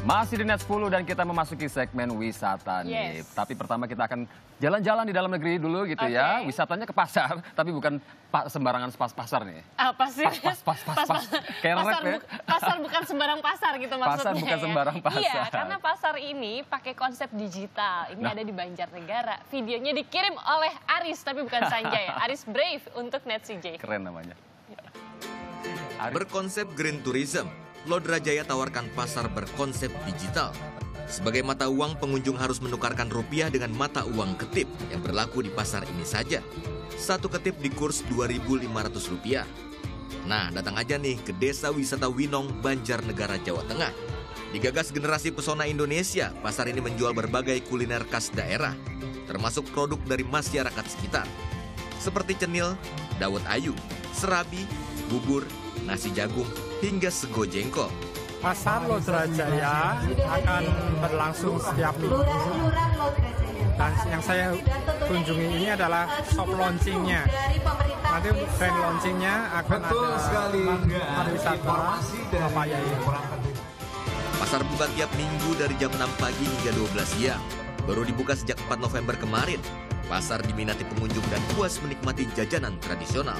Masih di Net 10 dan kita memasuki segmen wisata nih. Yes. Tapi pertama kita akan jalan-jalan di dalam negeri dulu gitu ya. Oke. Wisatanya ke pasar, tapi bukan pa- sembarangan pas pasar nih. Apa sih? Pas, pas, pas, pas, pas. Kayak pasar, ya. bu- pasar bukan sembarang pasar gitu maksudnya. Pasar bukan ya. sembarang pasar. Iya, karena pasar ini pakai konsep digital. Ini Nah. ada di Banjarnegara. Videonya dikirim oleh Aris, tapi bukan Sanjay ya. Aris Brave untuk Net CJ. Keren namanya. Berkonsep green tourism, Lodra Jaya tawarkan pasar berkonsep digital. Sebagai mata uang, pengunjung harus menukarkan rupiah dengan mata uang ketip yang berlaku di pasar ini saja. Satu ketip di kurs Rp2.500 rupiah. Nah, datang aja nih ke Desa Wisata Winong, Banjarnegara, Jawa Tengah. Digagas generasi pesona Indonesia, pasar ini menjual berbagai kuliner khas daerah, termasuk produk dari masyarakat sekitar. Seperti cenil, dawet ayu, serabi, bubur, nasi jagung, hingga sego jengkol. Pasar Lodrajaya akan berlangsung setiap minggu dan yang saya kunjungi ini adalah shop launchingnya. Nanti grand launchingnya akan Betul ada sekali. pariwisata Papaya ini. Pasar buka tiap minggu dari jam 6 pagi hingga 12 siang. Baru dibuka sejak 4 November kemarin. Pasar diminati pengunjung dan puas menikmati jajanan tradisional.